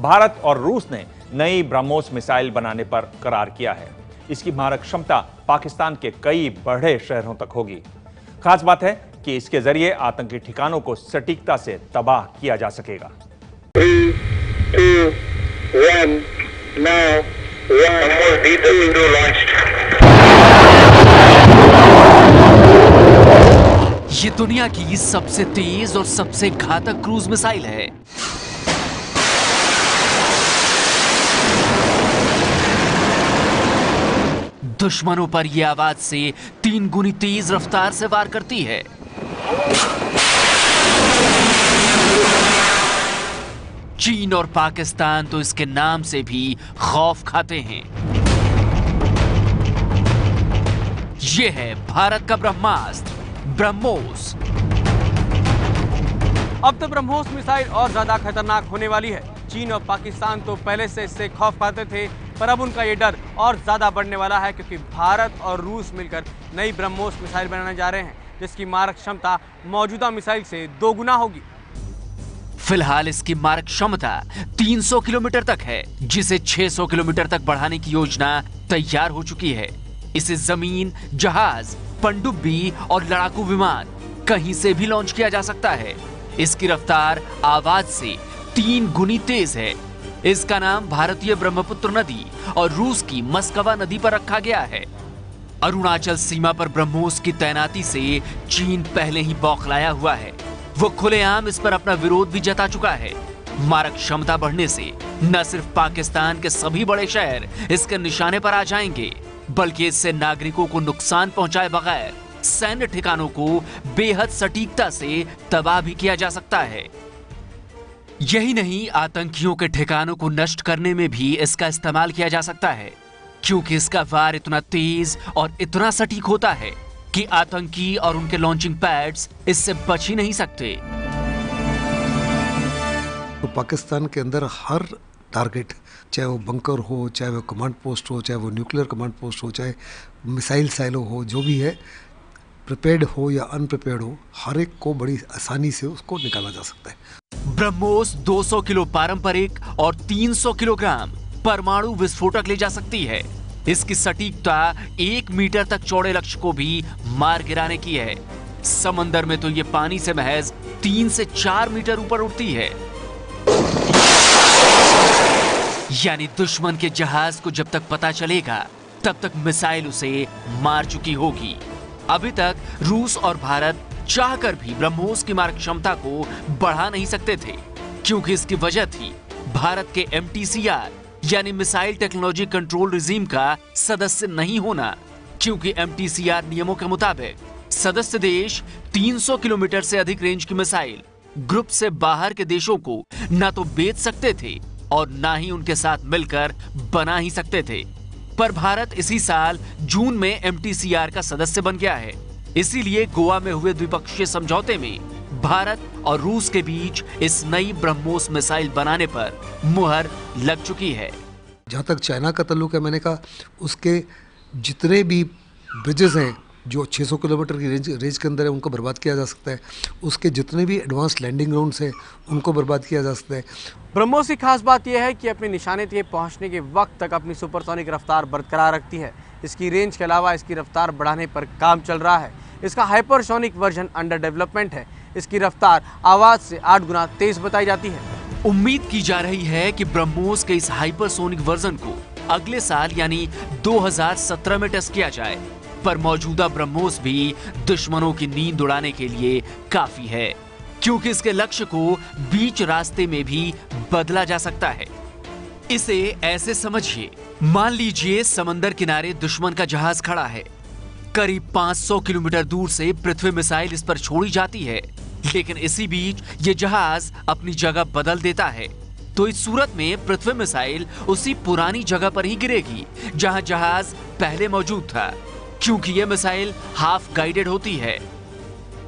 भारत और रूस ने नई ब्रह्मोस मिसाइल बनाने पर करार किया है इसकी मारक क्षमता पाकिस्तान के कई बड़े शहरों तक होगी खास बात है कि इसके ज़रिए आतंकी ठिकानों को सटीकता से तबाह किया जा सकेगा Three, two, one, now, one. More B-52 launched. ये दुनिया की सबसे तेज और सबसे घातक क्रूज मिसाइल है दुश्मनों पर यह आवाज़ से तीन गुनी तेज रफ्तार से वार करती है। चीन और पाकिस्तान तो इसके नाम से भी खौफ खाते हैं। ये है भारत का ब्रह्मास्त्र, ब्रह्मोस। अब तो ब्रह्मोस मिसाइल और ज़्यादा खतरनाक होने वाली है। चीन और पाकिस्तान तो पहले से इससे खौफ पाते थे, पर अब उनका ये डर और ज़्यादा बढ़ने वाला है क्योंकि भारत और रूस मिलकर नई ब्रह्मोस मिसाइल बनाने जा रहे हैं, जिसकी मारक क्षमता मौजूदा मिसाइल से दो गुना होगी। फ़िलहाल इसकी मारक क्षमता 300 किलोमीटर तक है, जिसे 600 किलोमीटर तक बढ़ाने की योजना तैयार हो चुकी है। इसे ज़मीन, जहाज़ पनडुब्बी और लड़ाकू विमान कहीं से भी लॉन्च किया जा सकता है। इसकी रफ्तार आवाज़ से तीन गुनी तेज है। इसका नाम भारतीय ब्रह्मपुत्र नदी और रूस की मस्कवा नदी पर रखा गया है। अरुणाचल सीमा पर ब्रह्मोस की तैनाती से चीन पहले ही बौखलाया हुआ है। वो खुलेआम इस पर अपना विरोध भी जता चुका है। मारक क्षमता बढ़ने से न सिर्फ़ पाकिस्तान के सभी बड़े शहर इसके निशाने पर आ जाएँगे, बल्कि इससे नागरिकों को नुकसान पहुँचाए बगैर सैन्य ठिकानों को बेहद सटीकता से तबाह भी किया जा सकता है। यही नहीं, आतंकियों के ठिकानों को नष्ट करने में भी इसका इस्तेमाल किया जा सकता है, क्योंकि इसका वार इतना तेज और इतना सटीक होता है कि आतंकी और उनके लॉन्चिंग पैड्स इससे बच ही नहीं सकते। तो पाकिस्तान के अंदर हर टारगेट चाहे वो बंकर हो, चाहे वो कमांड पोस्ट हो, चाहे वो न्यूक्लियर कमांड पोस्ट हो, चाहे मिसाइल साइलो हो, जो भी है प्रिपेयर्ड हो या अनप्रिपेयर्ड हो, हर एक को बड़ी आसानी से उसको निकाला जा सकता है। ब्रह्मोस 200 किलो पारंपरिक और 300 किलोग्राम परमाणु विस्फोटक ले जा सकती है। इसकी सटीकता एक मीटर तक चौड़े लक्ष्य को भी मार गिराने की है। समंदर में तो ये पानी से महज तीन से चार मीटर ऊपर उठती है। यानी दुश्मन के जहाज़ को जब तक पता चलेगा, तब तक मिसाइल उसे मार चुकी होगी। अभी तक रूस और भारत चाहकर भी ब्रह्मोस की मारक क्षमता को बढ़ा नहीं सकते थे, क्योंकि इसकी वजह थी भारत के एमटीसीआर यानी मिसाइल टेक्नोलॉजी कंट्रोल रिजीम का सदस्य नहीं होना, क्योंकि एमटीसीआर नियमों के मुताबिक सदस्य देश 300 किलोमीटर से अधिक रेंज की मिसाइल ग्रुप से बाहर के देशों को ना तो बेच सकते थे और ना ही उनके साथ मिलकर बना ही सकते थे। पर भारत इसी साल जून में एमटीसीआर का सदस्य बन गया है। इसीलिए गोवा में हुए द्विपक्षीय समझौते में भारत और रूस के बीच इस नई ब्रह्मोस मिसाइल बनाने पर मुहर लग चुकी है। जहाँ तक चाइना का तल्लुक है, मैंने कहा, उसके जितने भी ब्रिजेस हैं जो 600 किलोमीटर की रेंज रेंज के अंदर है उनको बर्बाद किया जा सकता है। उसके जितने भी एडवांस लैंडिंग ग्राउंड्स हैं उनको बर्बाद किया जा सकता है। ब्रह्मोस की खास बात यह है कि अपने निशाने तक पहुँचने के वक्त तक अपनी सुपरसोनिक रफ्तार बरकरार रखती है। इसकी रेंज के अलावा इसकी रफ्तार बढ़ाने पर काम चल रहा है। इसका हाइपरसोनिक वर्जन अंडर डेवलपमेंट है। इसकी रफ्तार आवाज़ से आठ गुना तेज बताई जाती है। उम्मीद की जा रही है कि ब्रह्मोस के इस हाइपरसोनिक वर्जन को अगले साल यानी 2017 में टेस्ट किया जाए। पर मौजूदा ब्रह्मोस भी दुश्मनों की नींद उड़ाने के लिए काफ़ी है। क्योंकि इसके लक्ष्य को बीच रास्ते में भी बदला जा सकता है। इसे ऐसे समझिए। मान लीजिए समंदर किनारे दुश्मन का जहाज़ खड़ा है। करीब 500 किलोमीटर दूर से पृथ्वी मिसाइल इस पर छोड़ी जाती है। लेकिन इसी बीच ये जहाज़ अपनी जगह बदल देता है। तो इस सूरत में पृथ्वी मिसाइल उसी पुरानी जगह पर ही गिरेगी, जहाँ जहाज़ पहले मौजूद था। क्योंकि यह मिसाइल हाफ़ गाइडेड होती है।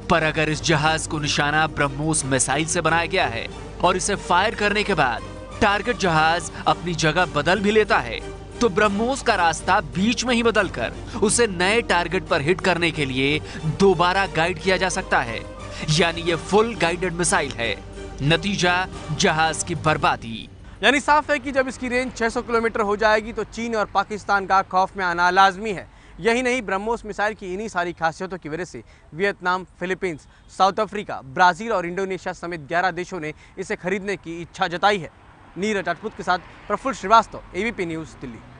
पर अगर इस जहाज़ को निशाना ब्रह्मोस मिसाइल से बनाया गया है और इसे फायर करने के बाद टारगेट जहाज़ अपनी जगह बदल भी लेता है तो ब्रह्मोस का रास्ता बीच में ही बदलकर उसे नए टारगेट पर हिट करने के लिए दोबारा गाइड किया जा सकता है। यानी ये फुल गाइडेड मिसाइल है। नतीजा, जहाज़ की बर्बादी। यानी साफ़ है कि जब इसकी रेंज 600 किलोमीटर हो जाएगी तो चीन और पाकिस्तान का खौफ में आना लाजमी है। यही नहीं, ब्रह्मोस मिसाइल की इन्हीं सारी खासियतों की वजह से Vietnam, Philippines, South Africa, Brazil और इंडोनेशिया समेत 11 देशों ने इसे खरीदने की इच्छा जताई है। नीरज राजपूत के साथ प्रफुल्ल श्रीवास्तव एबीपी न्यूज़ दिल्ली।